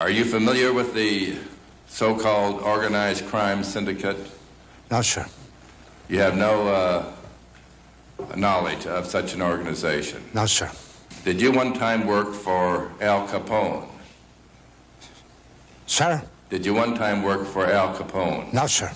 Are you familiar with the so-called organized crime syndicate? No, sir. You have no uh, knowledge of such an organization. No, sir. Did you one time work for Al Capone? Sir? Did you one time work for Al Capone? No, sir.